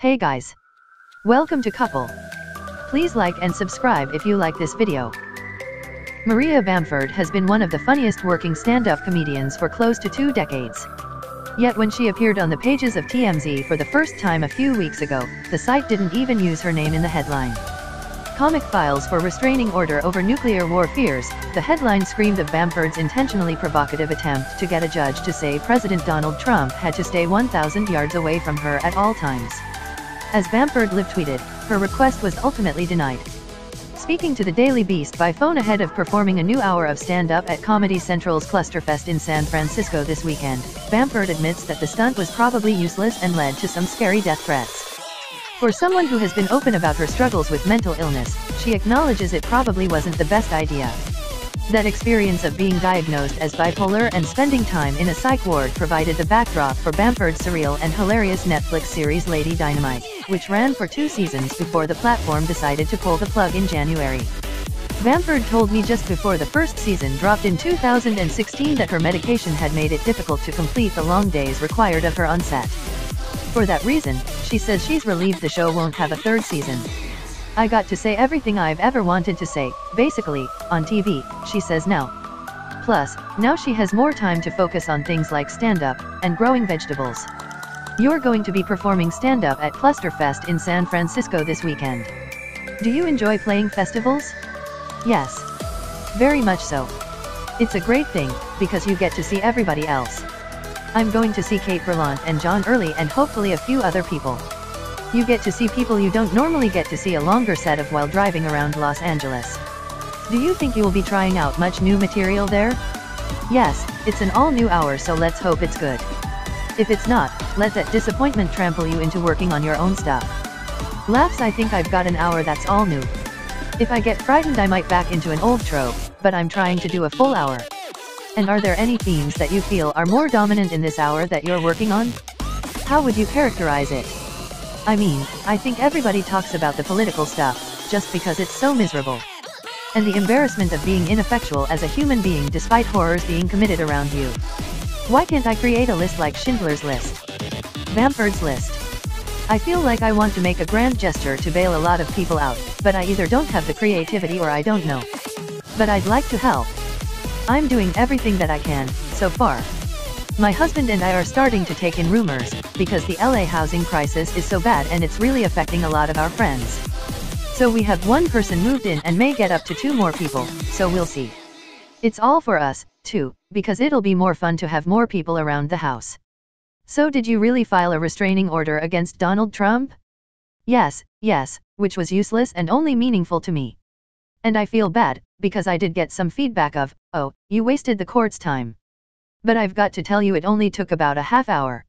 Hey guys. Welcome to Cupple. Please like and subscribe if you like this video. Maria Bamford has been one of the funniest working stand-up comedians for close to two decades. Yet when she appeared on the pages of TMZ for the first time a few weeks ago, the site didn't even use her name in the headline. Comic files for restraining order over nuclear war fears, the headline screamed of Bamford's intentionally provocative attempt to get a judge to say President Donald Trump had to stay 1,000 yards away from her at all times. As Bamford live tweeted, her request was ultimately denied. Speaking to the Daily Beast by phone ahead of performing a new hour of stand-up at Comedy Central's Clusterfest in San Francisco this weekend, Bamford admits that the stunt was probably useless and led to some scary death threats. For someone who has been open about her struggles with mental illness, she acknowledges it probably wasn't the best idea. That experience of being diagnosed as bipolar and spending time in a psych ward provided the backdrop for Bamford's surreal and hilarious Netflix series Lady Dynamite, which ran for two seasons before the platform decided to pull the plug in January. Bamford told me just before the first season dropped in 2016 that her medication had made it difficult to complete the long days required of her on set. For that reason, she says she's relieved the show won't have a third season. I got to say everything I've ever wanted to say, basically, on TV, she says now. Plus, now she has more time to focus on things like stand-up, and growing vegetables. You're going to be performing stand-up at Clusterfest in San Francisco this weekend. Do you enjoy playing festivals? Yes. Very much so. It's a great thing, because you get to see everybody else. I'm going to see Kate Berlant and John Early and hopefully a few other people. You get to see people you don't normally get to see a longer set of while driving around Los Angeles. Do you think you will be trying out much new material there? Yes, it's an all-new hour so let's hope it's good. If it's not, let that disappointment trample you into working on your own stuff. Laughs I think I've got an hour that's all new. If I get frightened I might back into an old trope, but I'm trying to do a full hour. And are there any themes that you feel are more dominant in this hour that you're working on? How would you characterize it? I mean, I think everybody talks about the political stuff, just because it's so miserable. And the embarrassment of being ineffectual as a human being despite horrors being committed around you. Why can't I create a list like Schindler's List? Bamford's List. I feel like I want to make a grand gesture to bail a lot of people out, but I either don't have the creativity or I don't know. But I'd like to help. I'm doing everything that I can, so far. My husband and I are starting to take in roomers, because the LA housing crisis is so bad and it's really affecting a lot of our friends. So we have one person moved in and may get up to two more people, so we'll see. It's all for us, too, because it'll be more fun to have more people around the house. So did you really file a restraining order against Donald Trump? Yes, yes, which was useless and only meaningful to me. And I feel bad, because I did get some feedback of, oh, you wasted the court's time. But I've got to tell you it only took about a half hour.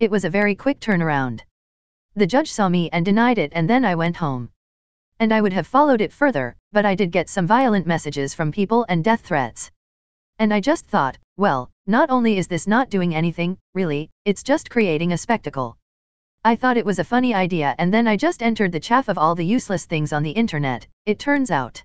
It was a very quick turnaround. The judge saw me and denied it and then I went home. And I would have followed it further, but I did get some violent messages from people and death threats. And I just thought, well, not only is this not doing anything, really, it's just creating a spectacle. I thought it was a funny idea and then I just entered the chaff of all the useless things on the internet, it turns out.